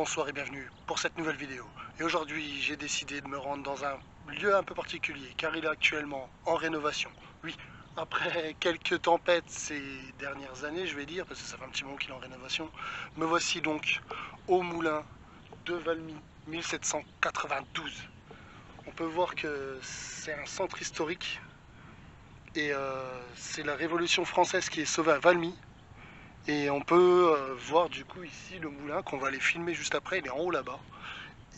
bonsoir et bienvenue pour cette nouvelle vidéo. Et aujourd'hui j'ai décidé de me rendre dans un lieu un peu particulier car il est actuellement en rénovation. Oui, après quelques tempêtes ces dernières années je vais dire, parce que ça fait un petit moment qu'il est en rénovation, me voici donc au moulin de Valmy 1792. On peut voir que c'est un centre historique et euh, c'est la Révolution française qui est sauvée à Valmy et on peut euh, voir du coup ici le moulin qu'on va aller filmer juste après, il est en haut là-bas.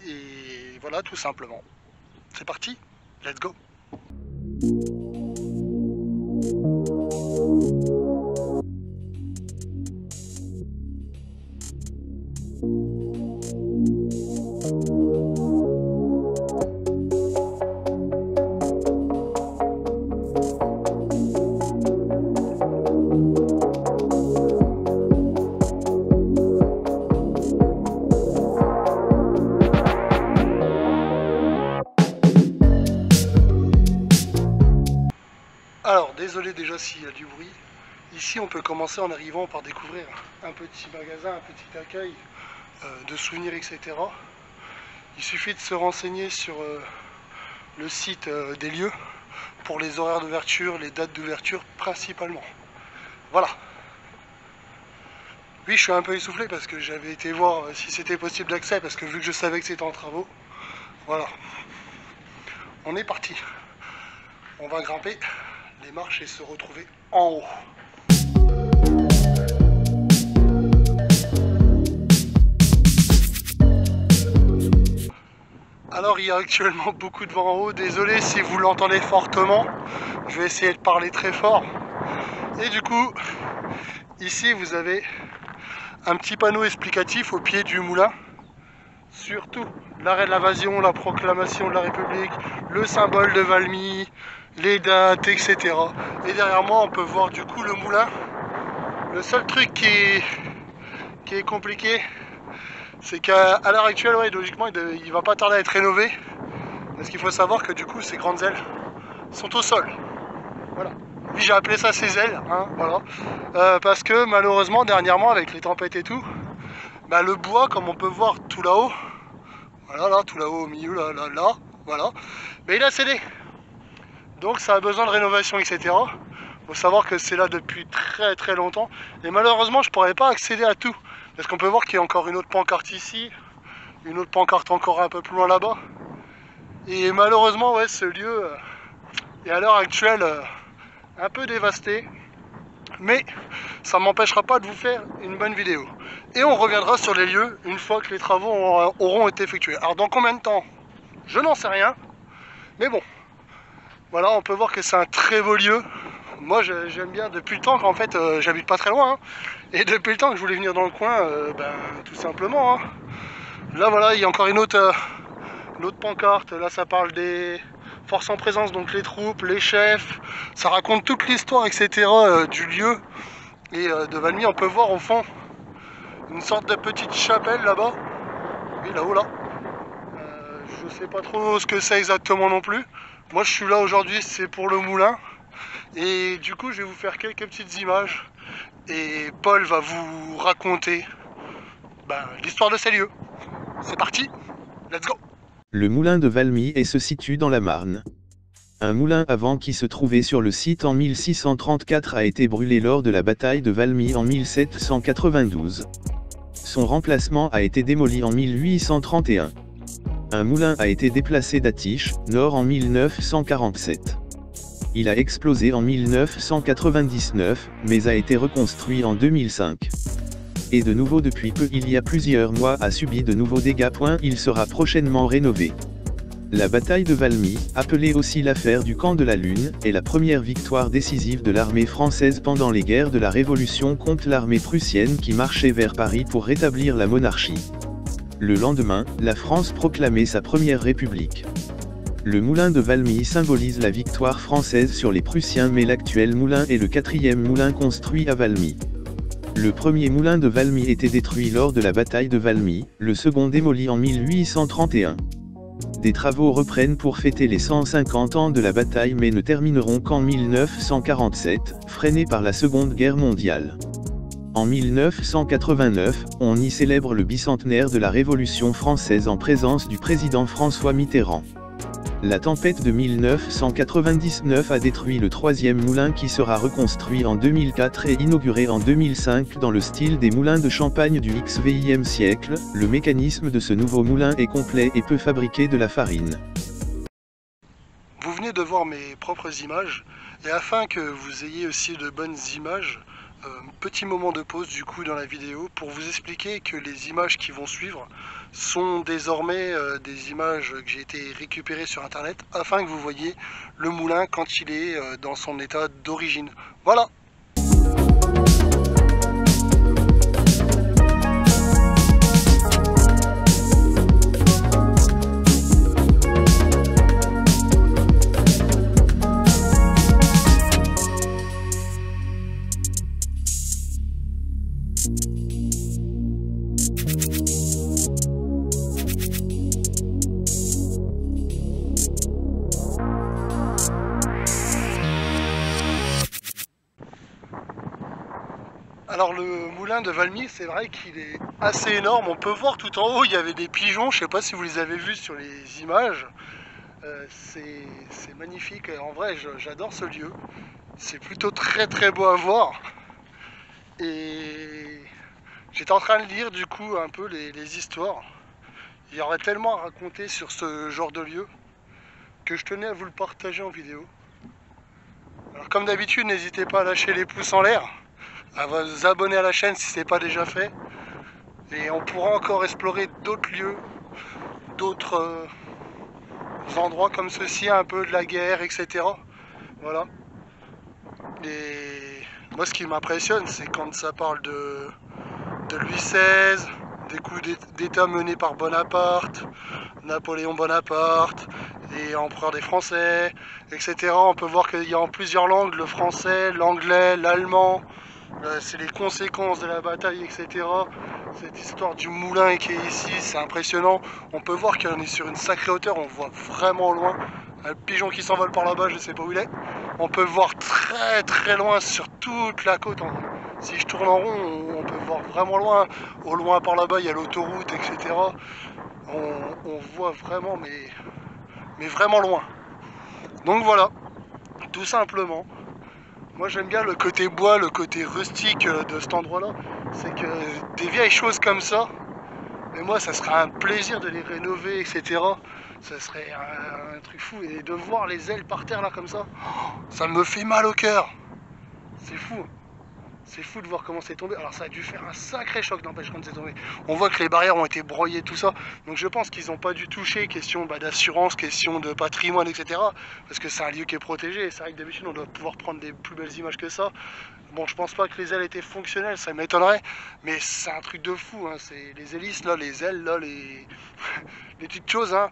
Et voilà tout simplement. C'est parti, let's go Ici, on peut commencer en arrivant par découvrir un petit magasin, un petit accueil euh, de souvenirs, etc. Il suffit de se renseigner sur euh, le site euh, des lieux pour les horaires d'ouverture, les dates d'ouverture principalement. Voilà. Oui, je suis un peu essoufflé parce que j'avais été voir si c'était possible d'accès parce que vu que je savais que c'était en travaux, voilà. On est parti. On va grimper les marches et se retrouver en haut. Alors il y a actuellement beaucoup de vent en haut, désolé si vous l'entendez fortement, je vais essayer de parler très fort. Et du coup, ici vous avez un petit panneau explicatif au pied du moulin, surtout l'arrêt de l'invasion, la proclamation de la République, le symbole de Valmy, les dates, etc. Et derrière moi, on peut voir du coup le moulin. Le seul truc qui est, qui est compliqué, c'est qu'à l'heure actuelle, logiquement, il, il va pas tarder à être rénové. Parce qu'il faut savoir que du coup, ces grandes ailes sont au sol. Voilà. Oui, j'ai appelé ça ces ailes, hein. Euh, parce que malheureusement, dernièrement, avec les tempêtes et tout, bah, le bois, comme on peut voir tout là-haut, voilà, là, tout là-haut au milieu, là, là, là, voilà, mais il a cédé. Donc ça a besoin de rénovation, etc. Il faut savoir que c'est là depuis très très longtemps. Et malheureusement, je ne pourrais pas accéder à tout. Parce qu'on peut voir qu'il y a encore une autre pancarte ici, une autre pancarte encore un peu plus loin là-bas? Et malheureusement, ce lieu euh, est à l'heure actuelle euh, un peu dévasté. Mais ça ne m'empêchera pas de vous faire une bonne vidéo. Et on reviendra sur les lieux une fois que les travaux auront été effectués. Alors dans combien de temps? Je n'en sais rien. Mais bon, voilà, on peut voir que c'est un très beau lieu. Moi, j'aime bien depuis le temps qu'en fait, euh, j'habite pas très loin. Hein. Et depuis le temps que je voulais venir dans le coin, euh, ben, tout simplement. Hein. Là, voilà, il y a encore une autre, euh, autre pancarte. Là, ça parle des forces en présence, donc les troupes, les chefs. Ça raconte toute l'histoire, etc. du lieu. Et de Valmy, on peut voir au fond une sorte de petite chapelle là-bas. Oui, là-haut, là. Je sais pas trop ce que c'est exactement non plus. Moi, je suis là aujourd'hui, c'est pour le moulin. Et du coup, je vais vous faire quelques petites images. Et Paul va vous raconter ben, l'histoire de ces lieux. C'est parti, let's go Le moulin de Valmy et se situe dans la Marne. Un moulin avant qui se trouvait sur le site en 1634 a été brûlé lors de la bataille de Valmy en 1792. Son remplacement a été démoli en 1831. Un moulin a été déplacé d'Atiche, nord en 1947. Il a explosé en 1999, mais a été reconstruit en 2005. Et de nouveau depuis peu il y a plusieurs mois a subi de nouveaux dégâts. Il sera prochainement rénové. La bataille de Valmy, appelée aussi l'affaire du camp de la Lune, est la première victoire décisive de l'armée française pendant les guerres de la Révolution contre l'armée prussienne qui marchait vers Paris pour rétablir la monarchie. Le lendemain, la France proclamait sa première république. Le moulin de Valmy symbolise la victoire française sur les Prussiens mais l'actuel moulin est le quatrième moulin construit à Valmy. Le premier moulin de Valmy était détruit lors de la bataille de Valmy, le second démoli en 1831. Des travaux reprennent pour fêter les 150 ans de la bataille mais ne termineront qu'en 1947, freinés par la Seconde Guerre mondiale. En 1989, on y célèbre le bicentenaire de la Révolution française en présence du président François Mitterrand. La tempête de 1999 a détruit le troisième moulin qui sera reconstruit en 2004 et inauguré en 2005 dans le style des moulins de champagne du XVIe siècle. Le mécanisme de ce nouveau moulin est complet et peut fabriquer de la farine. Vous venez de voir mes propres images et afin que vous ayez aussi de bonnes images, euh, petit moment de pause du coup dans la vidéo pour vous expliquer que les images qui vont suivre sont désormais euh, des images que j'ai été récupérées sur internet afin que vous voyez le moulin quand il est euh, dans son état d'origine. Voilà Alors le moulin de Valmy, c'est vrai qu'il est assez énorme. On peut voir tout en haut, il y avait des pigeons. Je ne sais pas si vous les avez vus sur les images. Euh, c'est magnifique. En vrai, j'adore ce lieu. C'est plutôt très très beau à voir. Et j'étais en train de lire du coup un peu les, les histoires. Il y aurait tellement à raconter sur ce genre de lieu que je tenais à vous le partager en vidéo. Alors comme d'habitude, n'hésitez pas à lâcher les pouces en l'air à vous abonner à la chaîne si ce n'est pas déjà fait. Et on pourra encore explorer d'autres lieux, d'autres euh, endroits comme ceci, un peu de la guerre, etc. Voilà. Et moi ce qui m'impressionne, c'est quand ça parle de, de Louis XVI, des coups d'État menés par Bonaparte, Napoléon Bonaparte, et empereur des Français, etc. On peut voir qu'il y a en plusieurs langues, le français, l'anglais, l'allemand, c'est les conséquences de la bataille, etc. Cette histoire du moulin qui est ici, c'est impressionnant. On peut voir qu'on est sur une sacrée hauteur, on voit vraiment loin. Un pigeon qui s'envole par là-bas, je ne sais pas où il est. On peut voir très très loin sur toute la côte. Si je tourne en rond, on peut voir vraiment loin. Au loin par là-bas, il y a l'autoroute, etc. On, voit vraiment, mais, mais vraiment loin. Donc voilà, tout simplement. Moi j'aime bien le côté bois, le côté rustique euh, de cet endroit-là. C'est que des vieilles choses comme ça, mais moi ça serait un plaisir de les rénover, etc. Ça serait un, truc fou. Et de voir les ailes par terre là comme ça, ça me fait mal au cœur. C'est fou. C'est fou de voir comment c'est tombé. Alors ça a dû faire un sacré choc d'empêche quand c'est tombé. On voit que les barrières ont été broyées, tout ça. Donc je pense qu'ils n'ont pas dû toucher, question bah, d'assurance, question de patrimoine, etc. Parce que c'est un lieu qui est protégé. C'est vrai que d'habitude on doit pouvoir prendre des plus belles images que ça. Bon, je pense pas que les ailes étaient fonctionnelles, ça m'étonnerait. Mais c'est un truc de fou. Hein. C'est les hélices là, les ailes là, les, petites choses. Hein.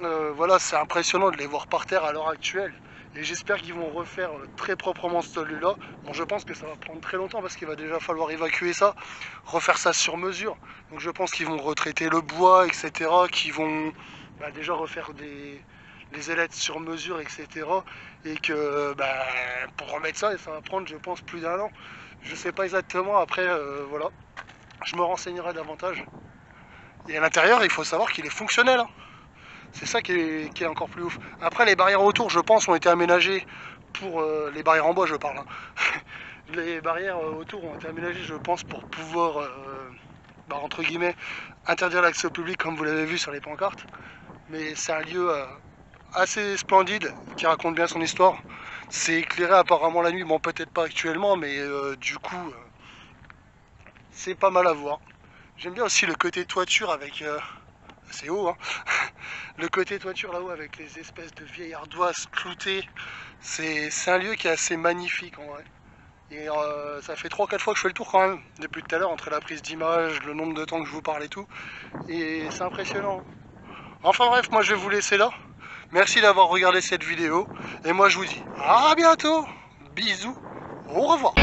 Euh, voilà, c'est impressionnant de les voir par terre à l'heure actuelle. Et j'espère qu'ils vont refaire euh, très proprement ce celui-là. Bon, je pense que ça va prendre très longtemps parce qu'il va déjà falloir évacuer ça, refaire ça sur mesure. Donc je pense qu'ils vont retraiter le bois, etc. Qu'ils vont bah, déjà refaire des, ailettes sur mesure, etc. Et que bah, pour remettre ça, ça va prendre, je pense, plus d'un an. Je sais pas exactement. Après, euh, voilà, je me renseignerai davantage. Et à l'intérieur, il faut savoir qu'il est fonctionnel. Hein. C'est ça qui est, encore plus ouf. Après, les barrières autour, je pense, ont été aménagées pour... Euh, les barrières en bois, je parle. Hein. les barrières euh, autour ont été aménagées, je pense, pour pouvoir, euh, bah, entre guillemets, interdire l'accès au public, comme vous l'avez vu sur les pancartes. Mais c'est un lieu assez splendide, qui raconte bien son histoire. C'est éclairé apparemment la nuit, bon peut-être pas actuellement, mais du coup, c'est pas mal à voir. J'aime bien aussi le côté toiture avec c'est haut, hein le côté toiture là-haut avec les espèces de vieilles ardoises cloutées, c'est un lieu qui est assez magnifique en vrai. Et euh, ça fait 3-4 fois que je fais le tour quand même, depuis tout à l'heure, entre la prise d'image, le nombre de temps que je vous parle et tout. Et c'est impressionnant. Enfin bref, moi je vais vous laisser là. Merci d'avoir regardé cette vidéo. Et moi je vous dis à bientôt. Bisous. Au revoir.